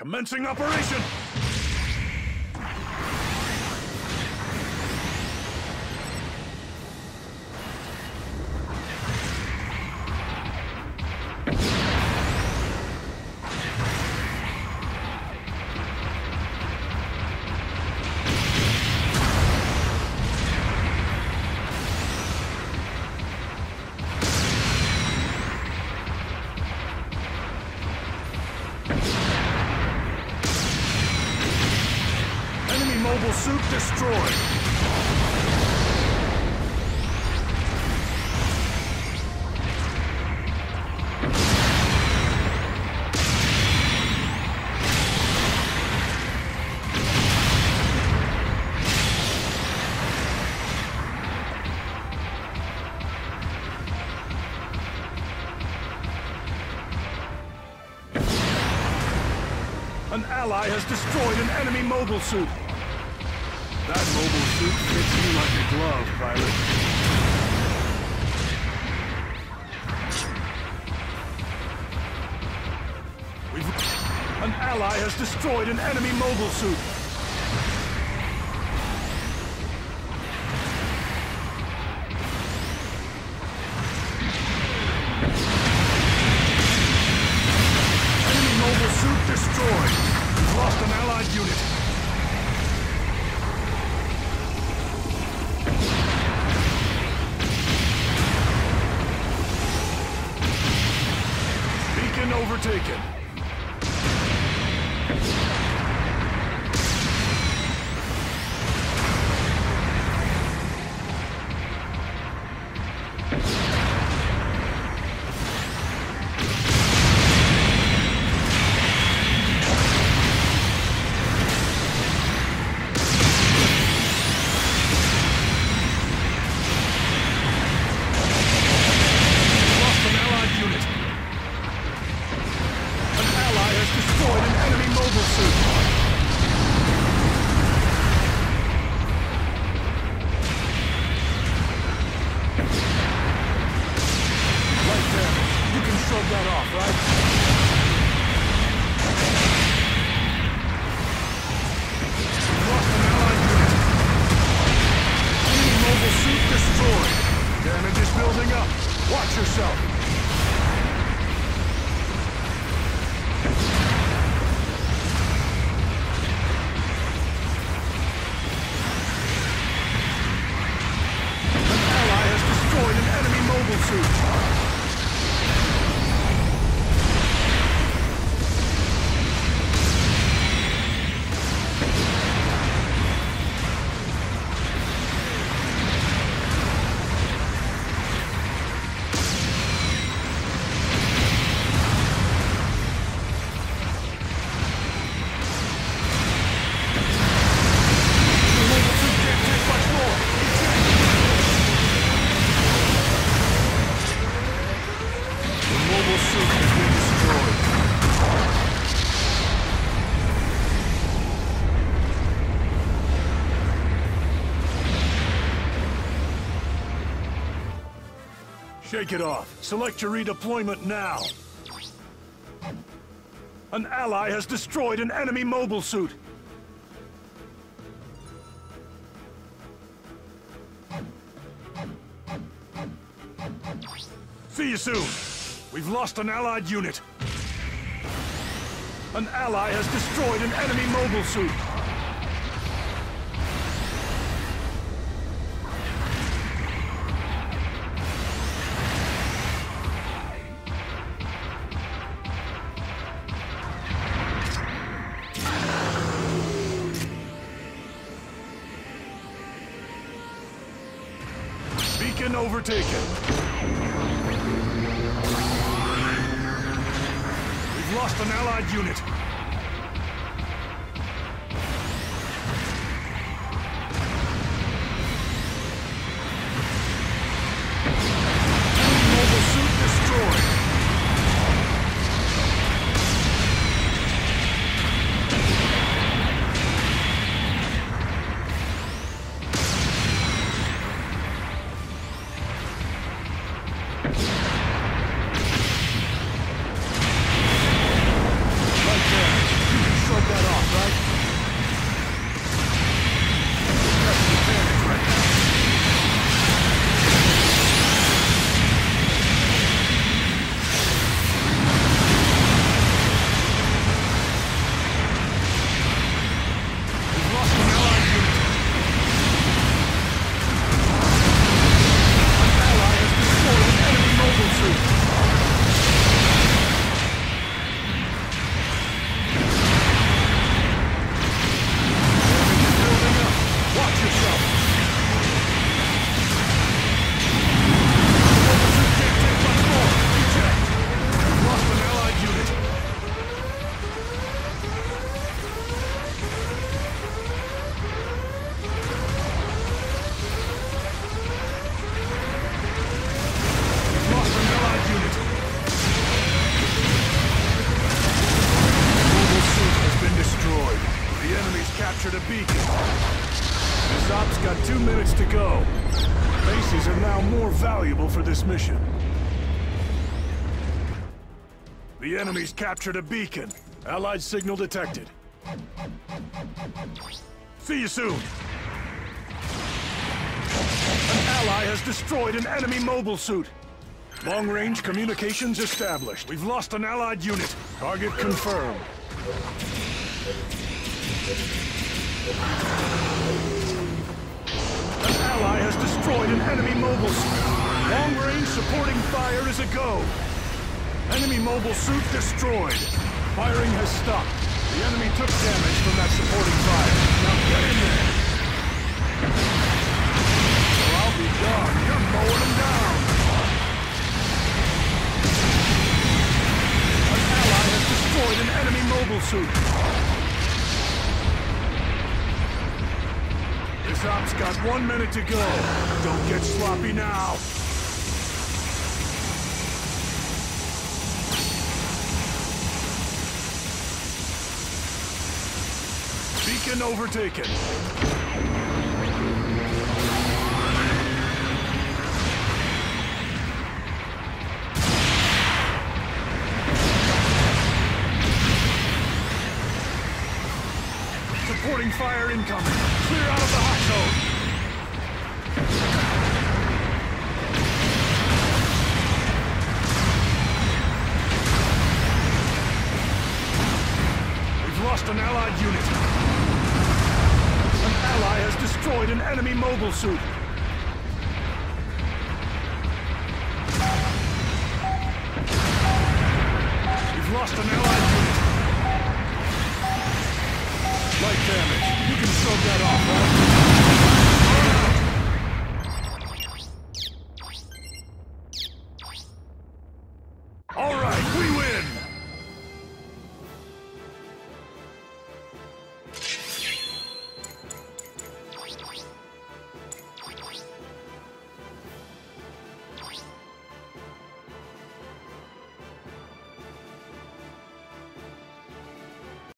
Commencing operation! An ally has destroyed an enemy mobile suit. That mobile suit fits you like a glove, pilot. An ally has destroyed an enemy mobile suit. Beacon overtaken. Shake it off. Select your redeployment now. An ally has destroyed an enemy mobile suit. See you soon. We've lost an allied unit. An ally has destroyed an enemy mobile suit. Beacon overtaken. We've lost an allied unit. A beacon. This op's got two minutes to go. Bases are now more valuable for this mission. The enemy's captured a beacon. Allied signal detected. See you soon. An ally has destroyed an enemy mobile suit. Long-range communications established. We've lost an allied unit. Target confirmed. An ally has destroyed an enemy mobile suit. Long-range supporting fire is a go. Enemy mobile suit destroyed. Firing has stopped. The enemy took damage from that supporting fire. Now get in there. Or I'll be gone. You're mowing them down. An ally has destroyed an enemy mobile suit. This op's got one minute to go. Don't get sloppy now. Beacon overtaken. Supporting fire incoming. We've lost an allied unit. An ally has destroyed an enemy mobile suit. We've lost an allied damage. You can shrug that off, right?